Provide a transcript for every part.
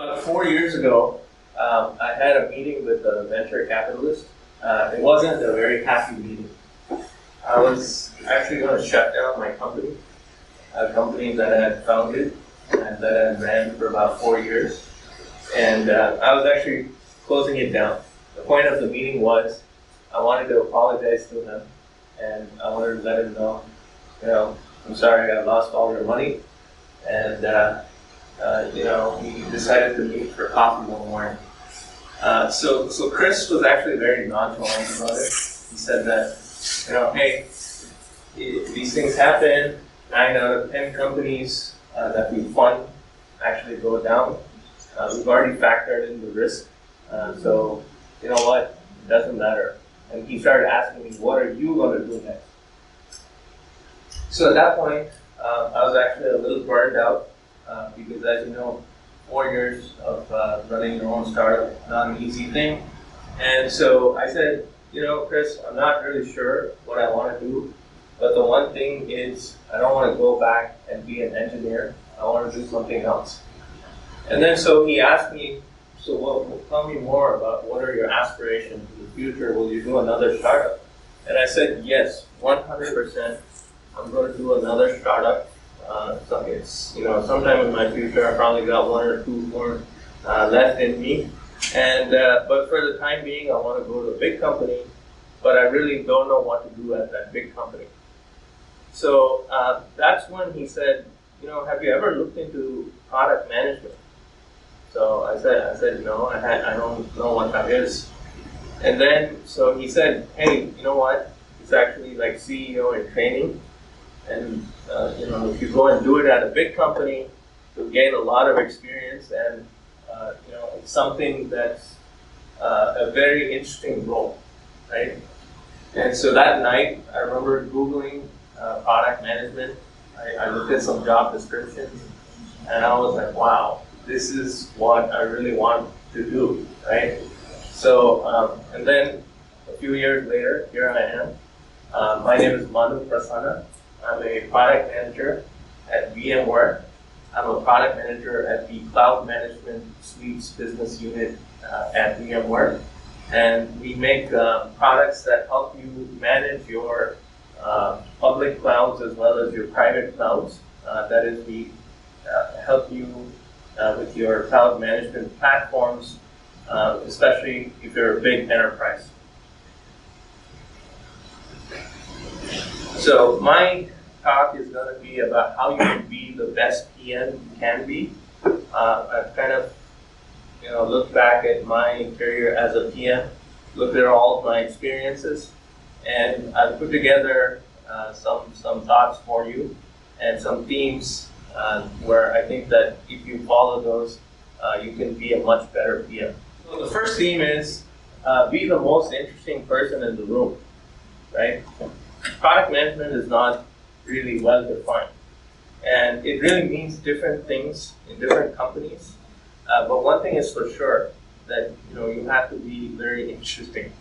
About four years ago, um, I had a meeting with a venture capitalist. Uh, it wasn't a very happy meeting. I was actually going to shut down my company, a company that I had founded and that I had ran for about four years. And uh, I was actually closing it down. The point of the meeting was I wanted to apologize to him and I wanted to let him know, you know, I'm sorry I lost all your money. And, uh, uh, you know, we decided to meet for coffee one morning. Uh, so, so Chris was actually very nonchalant about it. He said that, you know, hey, it, these things happen. Nine out of ten companies uh, that we fund actually go down. Uh, we've already factored in the risk. Uh, so, you know what? It doesn't matter. And he started asking me, what are you going to do next? So at that point, um, I was actually a little burned out uh, because, as you know, four years of uh, running your own startup, not an easy thing. And so I said, you know, Chris, I'm not really sure what I want to do, but the one thing is I don't want to go back and be an engineer. I want to do something else. And then so he asked me, so well, tell me more about what are your aspirations in the future? Will you do another startup? And I said, yes, 100%. I'm going to do another startup. Uh, so it's, you know, sometime in my future, I probably got one or two more uh, left in me. And, uh, but for the time being, I want to go to a big company, but I really don't know what to do at that big company. So uh, that's when he said, you know, have you ever looked into product management? So I said, I said, no, I, had, I don't know what that is. And then, so he said, hey, you know what? It's actually like CEO in training. And, uh, you know, if you go and do it at a big company, you'll gain a lot of experience and, uh, you know, it's something that's uh, a very interesting role, right? And so that night, I remember Googling uh, product management. I, I looked at some job descriptions and I was like, wow, this is what I really want to do, right? So, um, and then a few years later, here I am. Uh, my name is Manu Prasanna. I'm a product manager at VMware. I'm a product manager at the Cloud Management Suites business unit uh, at VMware. And we make uh, products that help you manage your uh, public clouds as well as your private clouds. Uh, that is, we uh, help you uh, with your cloud management platforms, especially if you're a big enterprise. So my talk is going to be about how you can be the best PM you can be. Uh, I've kind of, you know, looked back at my career as a PM, looked at all of my experiences, and I've put together uh, some some thoughts for you and some themes uh, where I think that if you follow those, uh, you can be a much better PM. So the first theme is uh, be the most interesting person in the room, right? Product management is not really well defined, and it really means different things in different companies. Uh, but one thing is for sure that you know you have to be very interesting.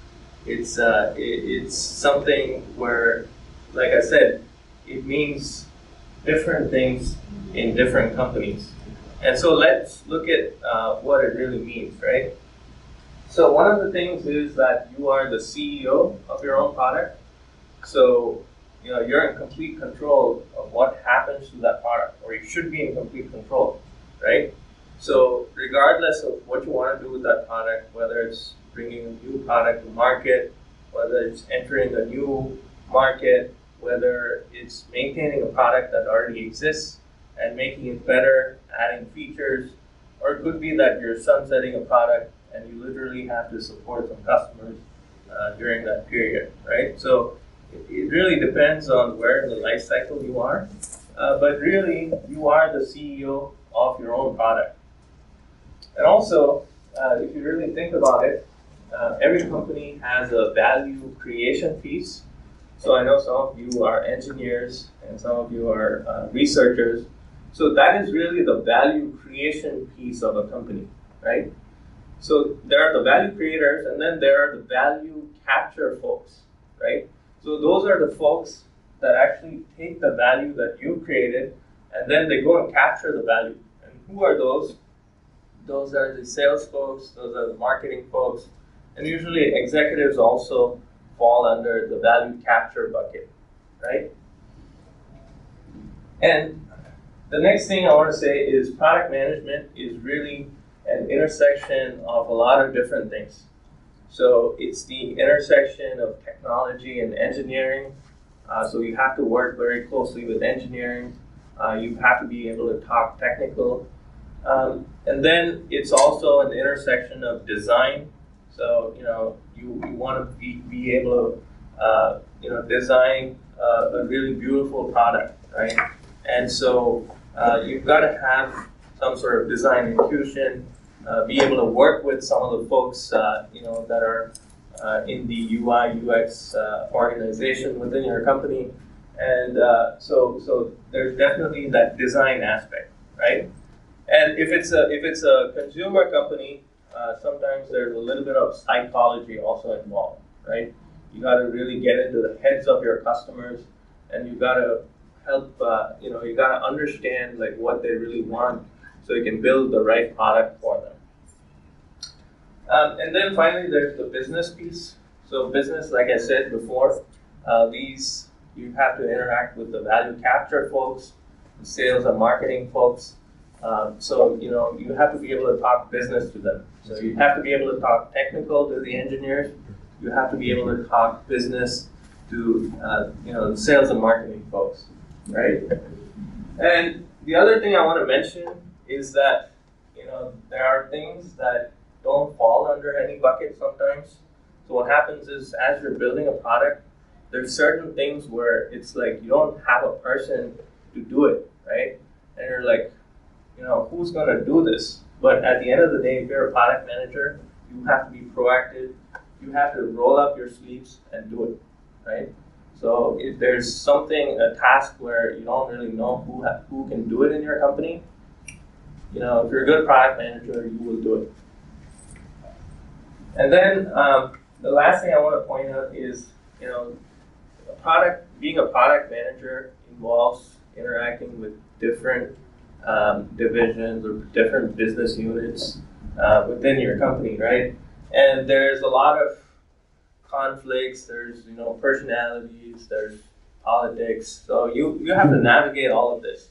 It's uh, it, it's something where, like I said, it means different things in different companies. And so let's look at uh, what it really means, right? So one of the things is that you are the CEO of your own product. So you know you're in complete control of what happens to that product, or you should be in complete control, right? So regardless of what you want to do with that product, whether it's bringing a new product to market, whether it's entering a new market, whether it's maintaining a product that already exists and making it better, adding features, or it could be that you're sunsetting a product and you literally have to support some customers uh, during that period, right? So it, really depends on where in the life cycle you are, uh, but really you are the CEO of your own product. And also, uh, if you really think about it, uh, every company has a value creation piece. So I know some of you are engineers and some of you are uh, researchers. So that is really the value creation piece of a company, right? So there are the value creators, and then there are the value capture folks, right? So those are the folks that actually take the value that you created, and then they go and capture the value. And who are those? those are the sales folks, those are the marketing folks, and usually executives also fall under the value capture bucket, right? And the next thing I want to say is product management is really an intersection of a lot of different things. So it's the intersection of technology and engineering. Uh, so you have to work very closely with engineering. Uh, you have to be able to talk technical. Um, and then it's also an intersection of design. So, you know, you, you want to be, be able to, uh, you know, design uh, a really beautiful product, right? And so uh, you've got to have some sort of design intuition, uh, be able to work with some of the folks, uh, you know, that are uh, in the UI UX uh, organization within your company, and uh, so so there's definitely that design aspect, right? And if it's a if it's a consumer company, uh, sometimes there's a little bit of psychology also involved, right? You got to really get into the heads of your customers, and you got to help. you know, you got to understand like what they really want so you can build the right product for them. Um, and then finally, there's the business piece. So business, like I said before, uh, these you have to interact with the value capture folks, the sales and marketing folks. Um, so you know you have to be able to talk business to them. So you have to be able to talk technical to the engineers. You have to be able to talk business to uh, you know sales and marketing folks, right? And the other thing I want to mention is that you know there are things that don't fall under any bucket sometimes. So what happens is as you're building a product, there's certain things where it's like you don't have a person to do it, right? And you're like, you know, who's gonna do this? But at the end of the day, if you're a product manager, you have to be proactive. You have to roll up your sleeves and do it, right? So if there's something, a task where you don't really know who ha- who can do it in your company, you know, if you're a good product manager, you will do it. And then um, the last thing I want to point out is, you know, product being a product manager involves interacting with different um, divisions or different business units uh, within your company, right? And there's a lot of conflicts. There's you know personalities. There's politics. So you you have to navigate all of this.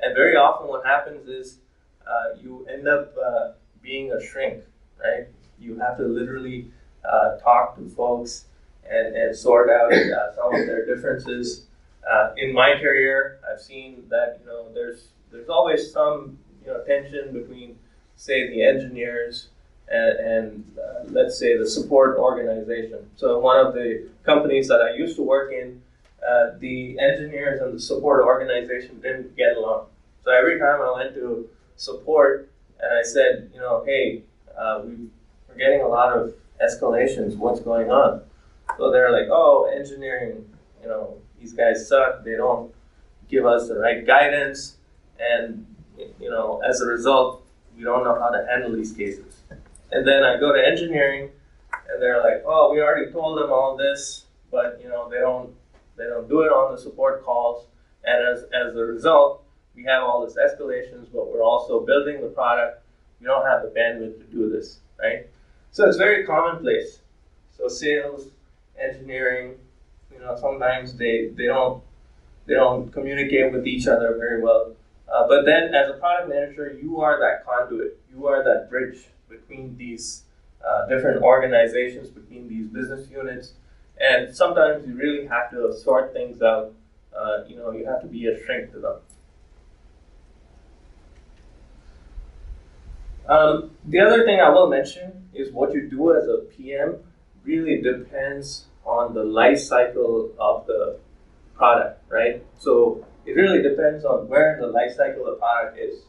And very often, what happens is uh, you end up uh, being a shrink, right? You have to literally uh, talk to folks and, and sort out uh, some of their differences. Uh, in my career, I've seen that you know there's there's always some you know tension between say the engineers and, and uh, let's say the support organization. So one of the companies that I used to work in, uh, the engineers and the support organization didn't get along. So every time I went to support and I said, you know, hey, uh, we we're getting a lot of escalations. What's going on? So they're like, oh, engineering, you know, these guys suck. They don't give us the right guidance. And, you know, as a result, we don't know how to handle these cases. And then I go to engineering and they're like, oh, we already told them all this, but, you know, they don't, they don't do it on the support calls. And as, as a result, we have all this escalations, but we're also building the product. We don't have the bandwidth to do this, right? So it's very commonplace. So sales, engineering, you know, sometimes they, they don't they don't communicate with each other very well. Uh, but then, as a product manager, you are that conduit. You are that bridge between these uh, different organizations, between these business units, and sometimes you really have to sort things out. Uh, you know, you have to be a shrink to them. Um, the other thing I will mention is what you do as a PM really depends on the life cycle of the product, right? So it really depends on where in the life cycle the product is.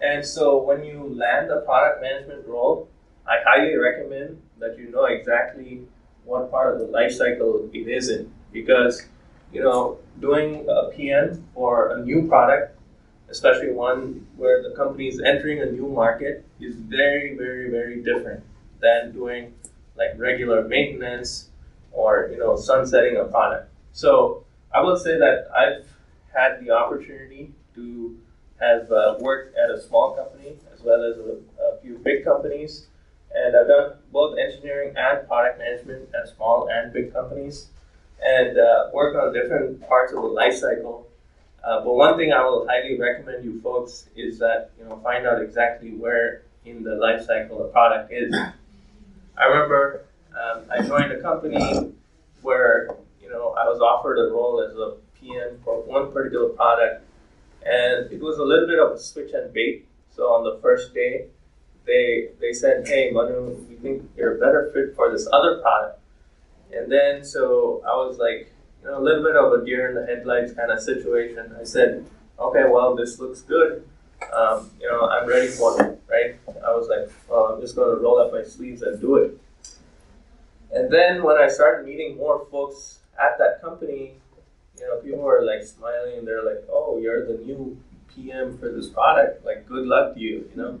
And so when you land a product management role, I highly recommend that you know exactly what part of the life cycle it is in because you know doing a PM for a new product especially one where the company is entering a new market, is very, very, very different than doing like regular maintenance or you know sunsetting a product. So I will say that I've had the opportunity to have uh, worked at a small company as well as a, a few big companies. And I've done both engineering and product management at small and big companies, and uh, work on different parts of the life cycle. Uh, but one thing I will highly recommend you folks is that you know find out exactly where in the life cycle a product is. I remember um, I joined a company where you know I was offered a role as a PM for one particular product, and it was a little bit of a switch and bait. So on the first day, they they said, "Hey, Manu, we think you're a better fit for this other product." And then so I was like, you know, a little bit of a deer in the headlights kind of situation. I said, "Okay, well, this looks good. Um, you know, I'm ready for it." Right? I was like, "Well, I'm just going to roll up my sleeves and do it." And then when I started meeting more folks at that company, you know, people were like smiling and they're like, "Oh, you're the new PM for this product. Like, good luck to you," you know.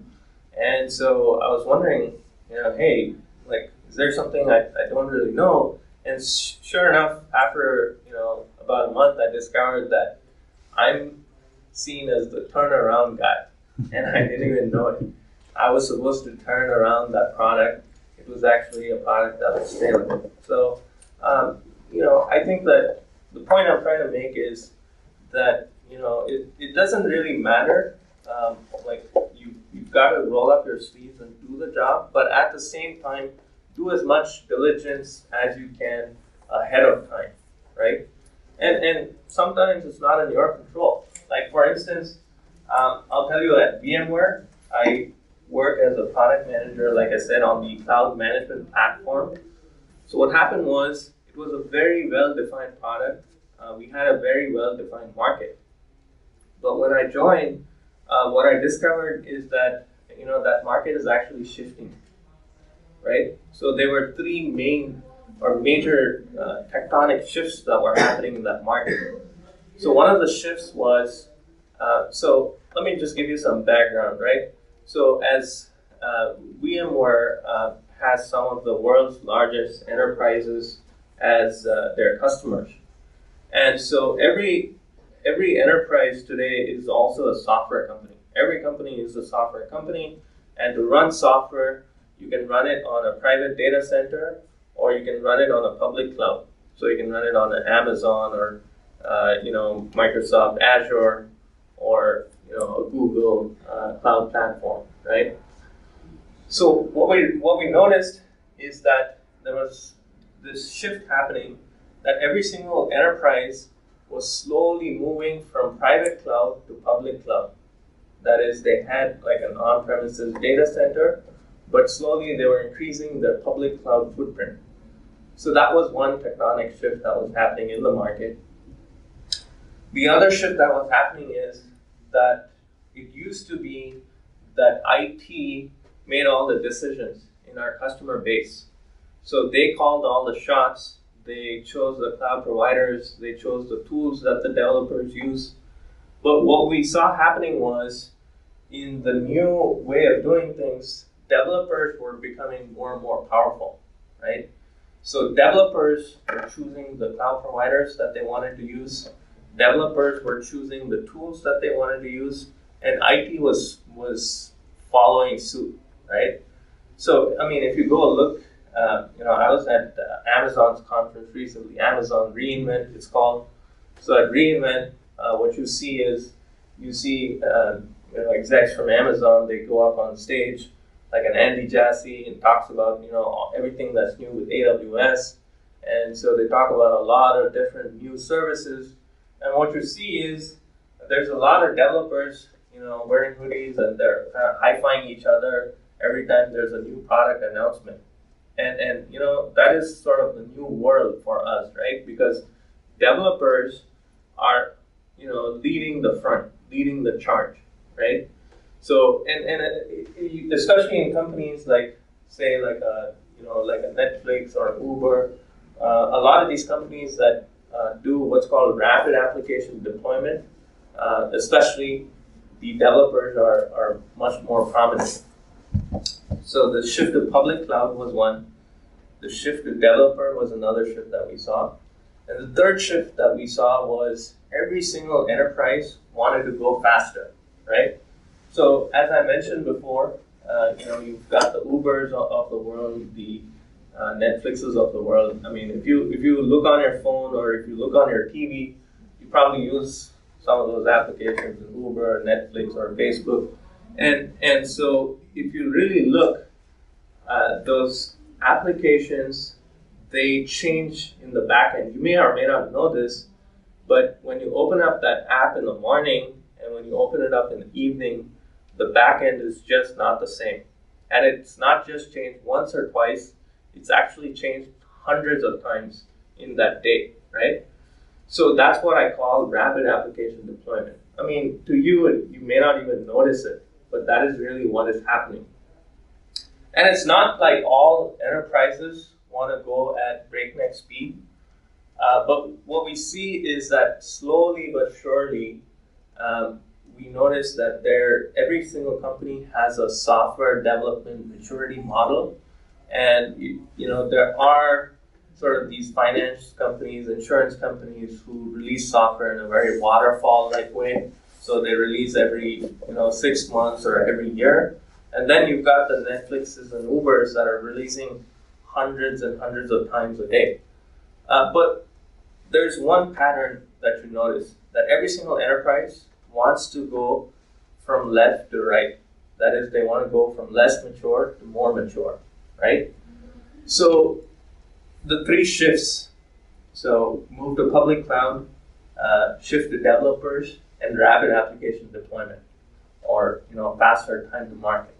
And so I was wondering, you know, hey, like, is there something I, I don't really know? And sh- sure enough, after you know about a month, I discovered that I'm seen as the turnaround guy, and I didn't even know it. I was supposed to turn around that product. It was actually a product that was failing. So, um, you know, I think that the point I'm trying to make is that you know it, it doesn't really matter um, like you you've got to roll up your sleeves and do the job, but at the same time, do as much diligence as you can ahead of time, right? And and sometimes it's not in your control. Like for instance, um, I'll tell you at VMware, I work as a product manager, like I said, on the cloud management platform. So what happened was it was a very well-defined product. Uh, we had a very well-defined market. But when I joined, uh, what I discovered is that you know that market is actually shifting, right? So there were three main or major uh, tectonic shifts that were happening in that market. So one of the shifts was uh, so let me just give you some background, right? So as uh, VMware uh, has some of the world's largest enterprises as uh, their customers, and so every every enterprise today is also a software company. Every company is a software company, and to run software, you can run it on a private data center or you can run it on a public cloud. So you can run it on an Amazon or uh, you know Microsoft Azure or you know a Google uh, cloud platform, right? So what we what we noticed is that there was this shift happening that every single enterprise was slowly moving from private cloud to public cloud. That is, they had like an on premises data center, but slowly they were increasing their public cloud footprint. So that was one tectonic shift that was happening in the market. The other shift that was happening is that it used to be that IT made all the decisions in our customer base. So they called all the shots they chose the cloud providers, they chose the tools that the developers use. But what we saw happening was in the new way of doing things, developers were becoming more and more powerful, right? So developers were choosing the cloud providers that they wanted to use. Developers were choosing the tools that they wanted to use, and IT was was following suit, right? So I mean, if you go look uh, you know, I was at uh, Amazon's conference recently, Amazon reInvent, it's called. So at reInvent, uh, what you see is you see uh, you know, execs from Amazon, they go up on stage, like an Andy Jassy, and talks about you know everything that's new with AWS. And so they talk about a lot of different new services. And what you see is there's a lot of developers, you know, wearing hoodies and they're kind of high-fiving each other every time there's a new product announcement and and you know that is sort of the new world for us right because developers are you know leading the front leading the charge right so and and uh, especially in companies like say like a you know like a netflix or uber uh, a lot of these companies that uh, do what's called rapid application deployment uh, especially the developers are, are much more prominent so the shift to public cloud was one. The shift to developer was another shift that we saw. And the third shift that we saw was every single enterprise wanted to go faster, right? So as I mentioned before, uh, you know, you've got the Ubers of, the world, the uh, Netflixes of the world. I mean, if you if you look on your phone or if you look on your TV, you probably use some of those applications, Uber, Netflix, or Facebook, and and so if you really look, uh, those applications they change in the back end. You may or may not know this, but when you open up that app in the morning and when you open it up in the evening, the back end is just not the same. And it's not just changed once or twice, it's actually changed hundreds of times in that day, right? So that's what I call rapid application deployment. I mean, to you, you may not even notice it, but that is really what is happening. And it's not like all enterprises want to go at breakneck speed. Uh, but what we see is that slowly but surely, um, we notice that there every single company has a software development maturity model, and you, you know there are sort of these finance companies, insurance companies who release software in a very waterfall-like way. So they release every you know six months or every year, and then you've got the Netflixes and Ubers that are releasing hundreds and hundreds of times a day. Uh, but there's one pattern that you notice that every single enterprise wants to go from left to right. That is, they want to go from less mature to more mature, right? So the three shifts. So move to public cloud, uh, shift to developers, and rapid application deployment, or you know faster time to market.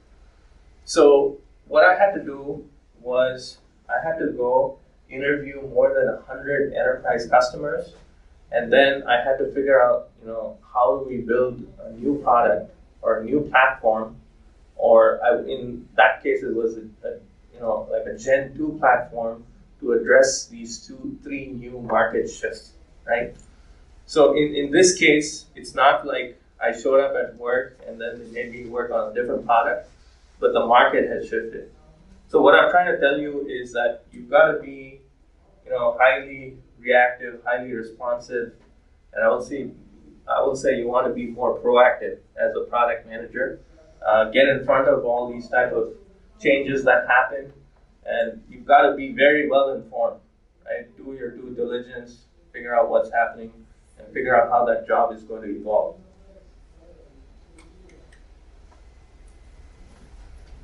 So what I had to do was I had to go interview more than 100 enterprise customers and then I had to figure out, you know, how do we build a new product or a new platform, or I, in that case it was a, a, you know like a Gen two platform to address these two, three new market shifts, right? So in, in this case, it's not like I showed up at work and then maybe work on a different product, but the market has shifted. So what I'm trying to tell you is that you've got to be, you know, highly reactive, highly responsive, and I would say, I would say you want to be more proactive as a product manager. Uh, get in front of all these type of changes that happen, and you've got to be very well informed. Right? Do your due diligence, figure out what's happening, and figure out how that job is going to evolve.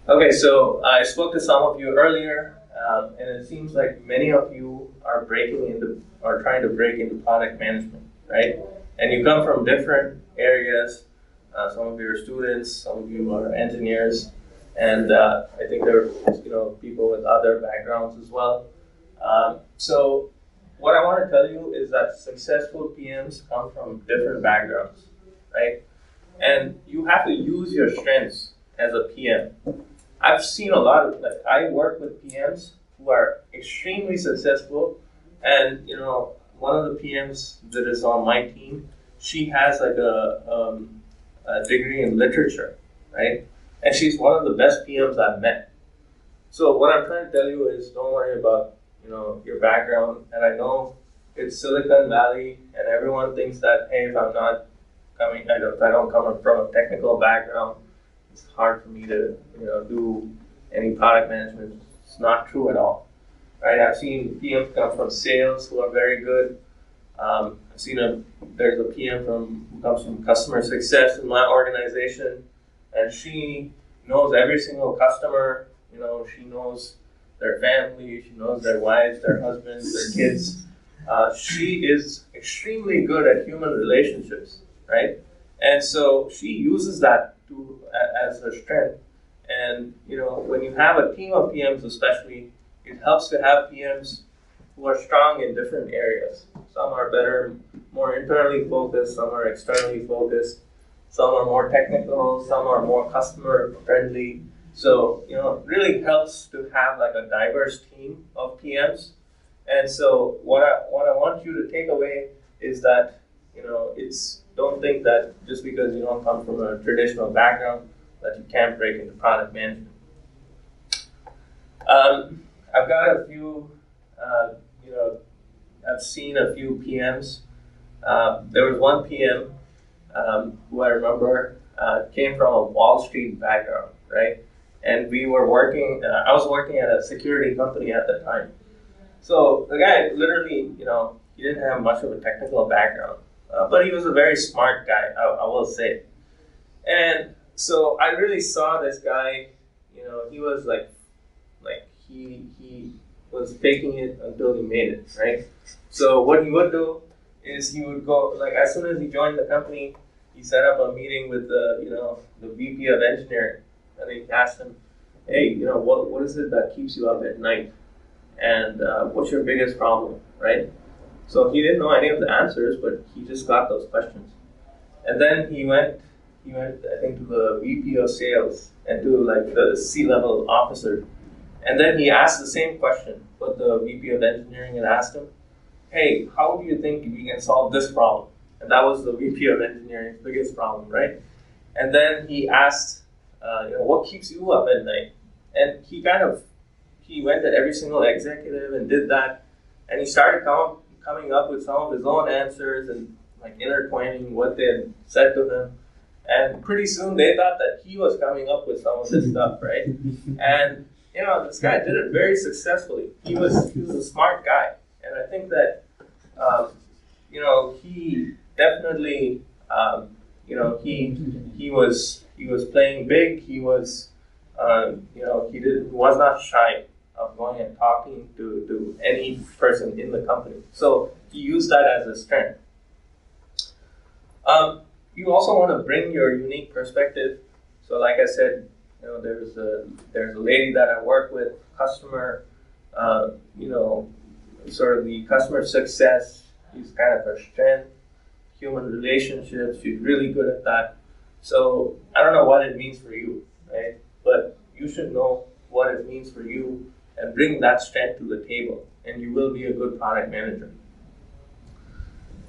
Okay, so I spoke to some of you earlier, um, and it seems like many of you are breaking into, are trying to break into product management, right? And you come from different areas. Uh, some of you are students, some of you are engineers, and uh, I think there are you know people with other backgrounds as well. Um, so what I want to tell you is that successful PMs come from different backgrounds, right? And you have to use your strengths as a PM. I've seen a lot of like I work with PMs who are extremely successful, and you know one of the PMs that is on my team, she has like a, um, a degree in literature, right? And she's one of the best PMs I've met. So what I'm trying to tell you is don't worry about you know your background, and I know it's Silicon Valley, and everyone thinks that hey, if I'm not coming, I don't, I don't come from a technical background it's hard for me to you know do any product management. It's not true at all. Right? I've seen PMs come from sales who are very good. Um, I've seen a there's a PM from who comes from customer success in my organization, and she knows every single customer. You know, she knows their family, she knows their wives, their husbands, their kids. Uh, she is extremely good at human relationships, right? And so she uses that to as her strength. And you know, when you have a team of PMs, especially, it helps to have PMs who are strong in different areas. Some are better, more internally focused. Some are externally focused. Some are more technical. Some are more customer friendly. So you know, it really helps to have like a diverse team of PMs. And so what I what I want you to take away is that you know it's don't think that just because you don't come from a traditional background that you can't break into product management. Um, I've got a few, uh, you know, I've seen a few PMs. Um, there was one PM um, who I remember uh, came from a Wall Street background, right? And we were working. Uh, I was working at a security company at the time. So the guy literally, you know, he didn't have much of a technical background, uh, but he was a very smart guy. I, I will say. And so I really saw this guy. You know, he was like, like he he was faking it until he made it, right? So what he would do is he would go like as soon as he joined the company, he set up a meeting with the you know the VP of engineering, and he asked him, hey, you know what what is it that keeps you up at night, and uh, what's your biggest problem, right? So he didn't know any of the answers, but he just got those questions, and then he went he went I think to the VP of sales and to like the C level officer and then he asked the same question, but the VP of engineering had asked him, hey, how do you think we can solve this problem? And that was the VP of engineering's biggest problem, right? And then he asked, uh, you know, what keeps you up at night? And he kind of, he went to every single executive and did that. And he started com- coming up with some of his own answers and like intertwining what they had said to him. And pretty soon they thought that he was coming up with some of this stuff, right? And you know, this guy did it very successfully. He was he was a smart guy, and I think that um, you know he definitely um, you know he he was he was playing big. He was um, you know he did was not shy of going and talking to, to any person in the company. So he used that as a strength. Um, you also want to bring your unique perspective. So, like I said, you know, there's a there's a lady that I work with, customer, uh, you know, sort of the customer success is kind of her strength. Human relationships, she's really good at that. So I don't know what it means for you, right? But you should know what it means for you and bring that strength to the table, and you will be a good product manager.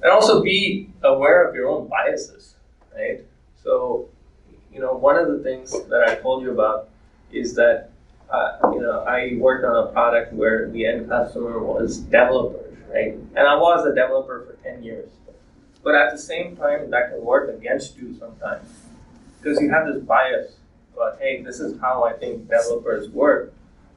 And also be aware of your own biases, right? So you know, one of the things that I told you about is that, uh, you know, I worked on a product where the end customer was developers, right? And I was a developer for 10 years. But at the same time, that can work against you sometimes because you have this bias about, hey, this is how I think developers work.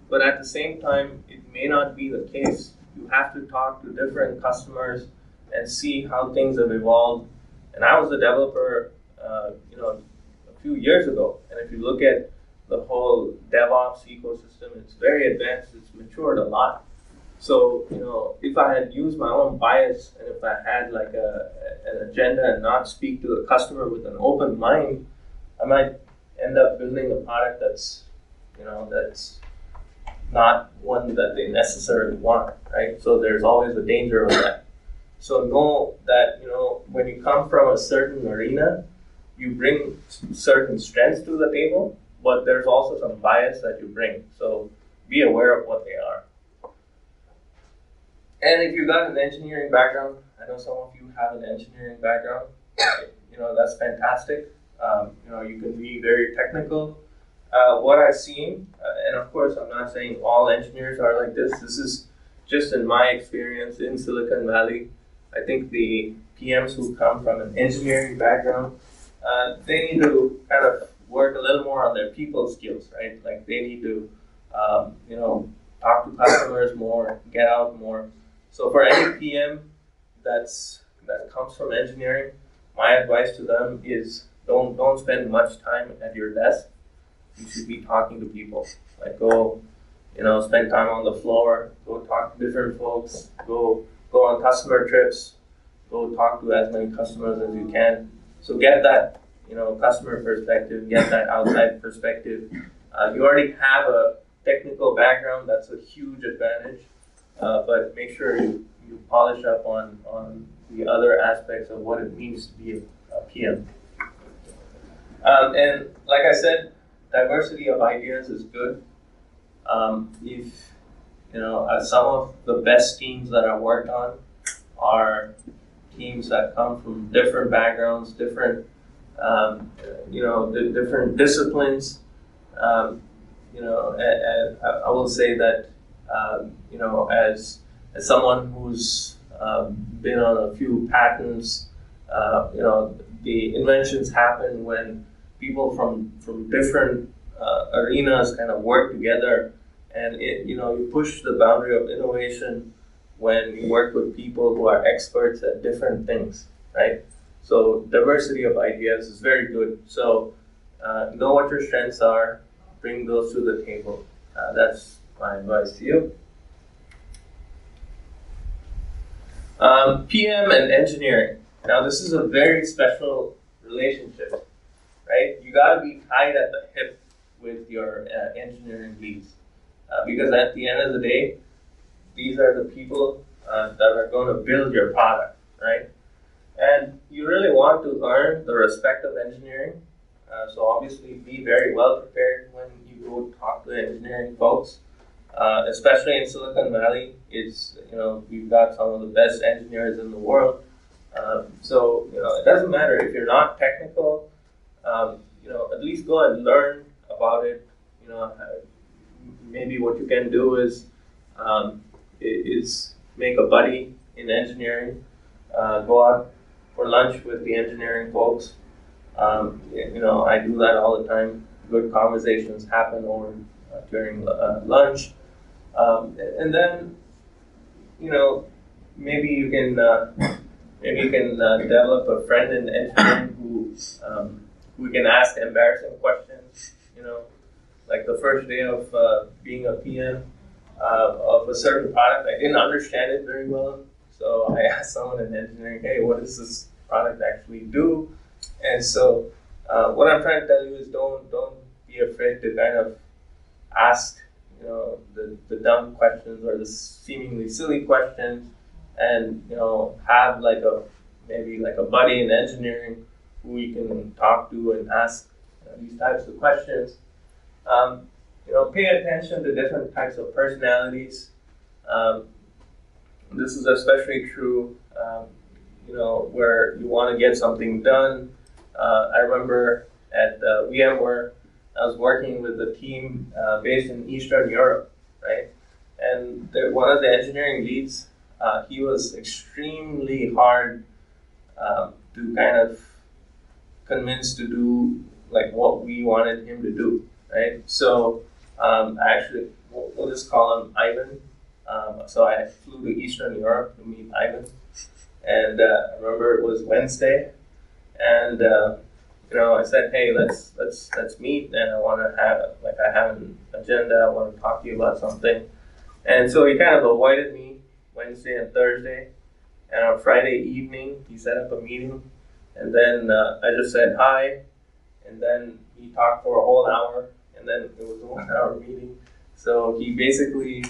But at the same time, it may not be the case. You have to talk to different customers and see how things have evolved. And I was a developer, uh, you know, a few years ago. And if you look at the whole DevOps ecosystem, it's very advanced, it's matured a lot. So, you know, if I had used my own bias and if I had like a, an agenda and not speak to the customer with an open mind, I might end up building a product that's, you know, that's not one that they necessarily want, right? So there's always a danger of that. So know that, you know, when you come from a certain arena, you bring certain strengths to the table, but there's also some bias that you bring. So be aware of what they are. And if you've got an engineering background, I know some of you have an engineering background. You know that's fantastic. Um, you know you can be very technical. Uh, what I've seen, uh, and of course I'm not saying all engineers are like this. This is just in my experience in Silicon Valley. I think the PMs who come from an engineering background uh, they need to kind of work a little more on their people skills, right? Like they need to, um, you know, talk to customers more, get out more. So for any PM that's that comes from engineering, my advice to them is don't don't spend much time at your desk. You should be talking to people. Like go, you know, spend time on the floor. Go talk to different folks. Go go on customer trips. Go talk to as many customers as you can so get that, you know, customer perspective, get that outside perspective. Uh, you already have a technical background, that's a huge advantage. Uh, but make sure you, you polish up on, on the other aspects of what it means to be a, a PM. Um, and like I said, diversity of ideas is good. Um, if you know, uh, some of the best teams that I worked on are teams that come from different backgrounds, different, um, you know, different disciplines. Um, you know, and, and, I will say that, um, you know, as, as someone who's um, been on a few patents, uh, you know, the inventions happen when people from from different uh, arenas kind of work together, and it you know you push the boundary of innovation when you work with people who are experts at different things, right? So diversity of ideas is very good. So uh, know what your strengths are, bring those to the table. Uh, that's my advice to you. Um, PM and engineering. Now, this is a very special relationship, right? You got to be tied at the hip with your uh, engineering leads uh, because at the end of the day, these are the people uh, that are going to build your product, right? And you really want to earn the respect of engineering. Uh, so obviously, be very well prepared when you go talk to engineering folks. Uh, especially in Silicon Valley, it's you know we've got some of the best engineers in the world. Um, so you know it doesn't matter if you're not technical. Um, you know at least go and learn about it. You know maybe what you can do is um, is make a buddy in engineering. Uh, go out for lunch with the engineering folks. Um, you know I do that all the time. Good conversations happen over uh, during uh, lunch. Um, and then, you know, maybe you can uh, maybe you can uh, develop a friend in engineering who um, who can ask embarrassing questions. You know, like the first day of uh, being a PM uh, of a certain product, I didn't understand it very well, so I asked someone in engineering, "Hey, what does this product actually do?" And so, uh, what I'm trying to tell you is, don't don't be afraid to kind of ask you know, the, the dumb questions or the seemingly silly questions and, you know, have like a, maybe like a buddy in engineering who you can talk to and ask know, these types of questions. Um, you know, pay attention to different types of personalities. Um, this is especially true, um, you know, where you want to get something done. Uh, I remember at uh, VMware, I was working with a team uh, based in Eastern Europe, right? And one of the engineering leads, uh, he was extremely hard um, to kind of convince to do like what we wanted him to do, right? So um, I actually, we'll, we'll, just call him Ivan. Um, so I flew to Eastern Europe to meet Ivan, and uh, I remember it was Wednesday, and uh, you know, I said, hey, let's let's let's meet, and I want to have like I have an agenda. I want to talk to you about something, and so he kind of avoided me Wednesday and Thursday, and on Friday evening he set up a meeting, and then uh, I just said hi, and then he talked for a whole hour, and then it was a one-hour meeting. So he basically,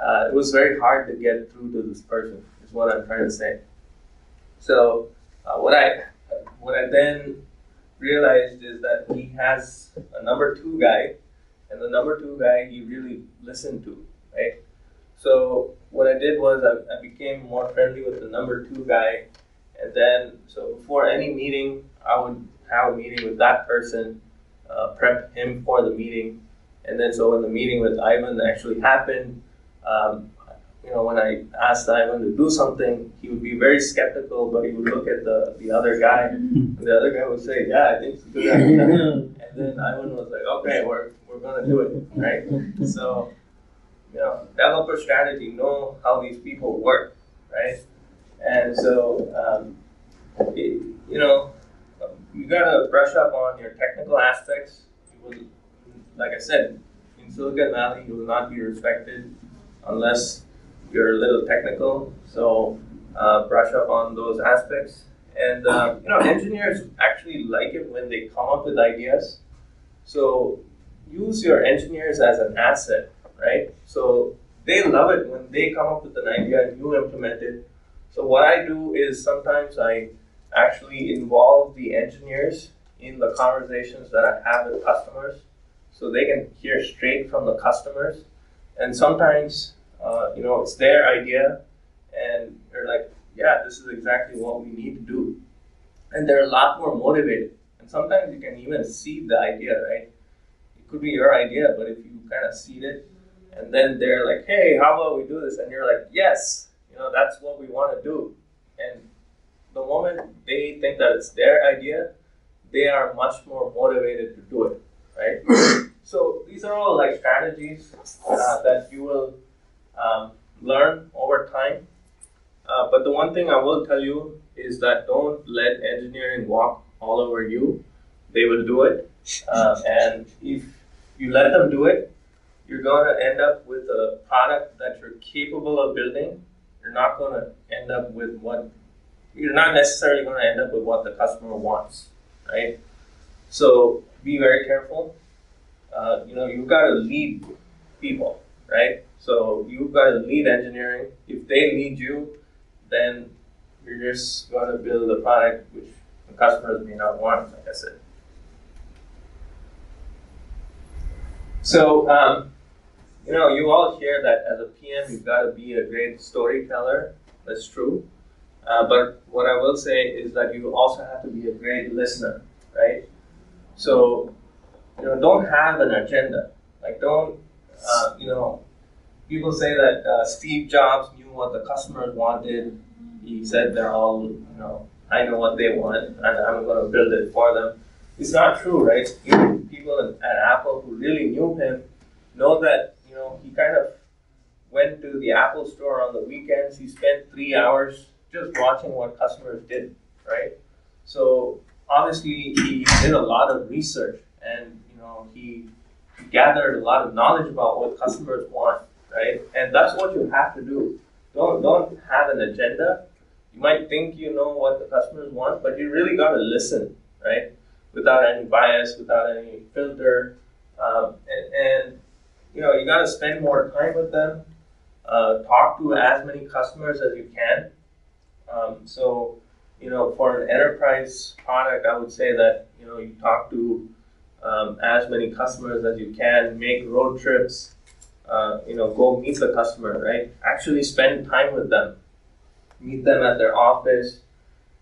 uh, it was very hard to get through to this person. Is what I'm trying to say. So uh, what I what I then realized is that he has a number two guy, and the number two guy he really listened to, right? So what I did was I, I became more friendly with the number two guy, and then so before any meeting, I would have a meeting with that person, uh, prep him for the meeting, and then so when the meeting with Ivan actually happened, um, you know, when I asked Ivan to do something, he would be very skeptical, but he would look at the, the other guy, and the other guy would say, "Yeah, I think it's a good idea." and then Ivan was like, "Okay, we're we're gonna do it, right?" So, you know, develop a strategy, know how these people work, right? And so, um, it, you know, you gotta brush up on your technical aspects. Will, like I said, in Silicon Valley, you will not be respected unless you're a little technical, so uh, brush up on those aspects. And uh, you know, engineers actually like it when they come up with ideas. So use your engineers as an asset, right? So they love it when they come up with an idea and you implement it. So what I do is sometimes I actually involve the engineers in the conversations that I have with customers so they can hear straight from the customers. And sometimes uh, you know, it's their idea, and they're like, yeah, this is exactly what we need to do. And they're a lot more motivated. And sometimes you can even seed the idea, right? It could be your idea, but if you kind of seed it, and then they're like, hey, how about we do this? And you're like, yes, you know, that's what we want to do. And the moment they think that it's their idea, they are much more motivated to do it, right? so these are all like strategies uh, that you will um, learn over time. Uh, but the one thing I will tell you is that don't let engineering walk all over you. They will do it, uh, and if you let them do it, you're going to end up with a product that you're capable of building. You're not going to end up with what you're not necessarily going to end up with what the customer wants, right? So be very careful. Uh, you know, you've got to lead people, right? So you've got to lead engineering. If they lead you, then you're just going to build a product which the customers may not want, like I said. So, um, you know, you all hear that as a PM, you've got to be a great storyteller. That's true. Uh, but what I will say is that you also have to be a great listener, right? So, you know, don't have an agenda. Like, don't, uh, you know, people say that uh, Steve Jobs knew what the customers wanted. He said they're all, you know, I know what they want, and I'm going to build it for them. It's not true, right? Even people at Apple who really knew him know that, know, he kind of went to the Apple store on the weekends. He spent three hours just watching what customers did, right? So obviously he did a lot of research and you know he gathered a lot of knowledge about what customers want, right? And that's what you have to do. Don't don't have an agenda. You might think you know what the customers want, but you really got to listen, right? Without any bias, without any filter, um, and, and you know you got to spend more time with them. Uh, talk to as many customers as you can. Um, so, you know, for an enterprise product, I would say that you know you talk to um, as many customers as you can, make road trips, uh, you know, go meet the customer, right? Actually spend time with them, meet them at their office.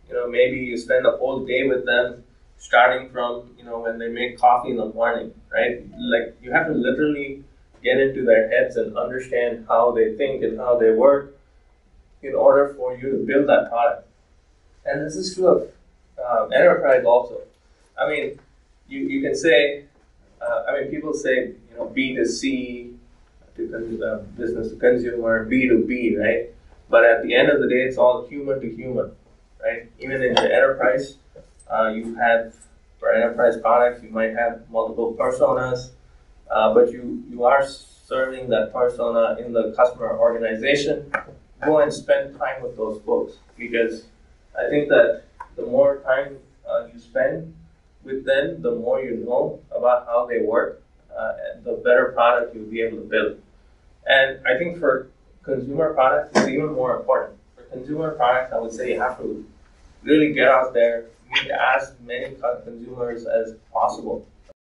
You know, maybe you spend a whole day with them, starting from you know when they make coffee in the morning, right? Like you have to literally get into their heads and understand how they think and how they work in order for you to build that product. And this is true of um, enterprise also. I mean, you, you can say, uh, I mean, people say, you know, B to C, to uh, business to consumer, B to B, right? But at the end of the day, it's all human to human, right? Even in the enterprise, uh, you have, for enterprise products, you might have multiple personas, uh, but you, you are serving that persona in the customer organization go and spend time with those folks because I think that the more time uh, you spend with them, the more you know about how they work, uh, and the better product you'll be able to build. And I think for consumer products, it's even more important. For consumer products, I would say you have to really get out there, meet as many consumers as possible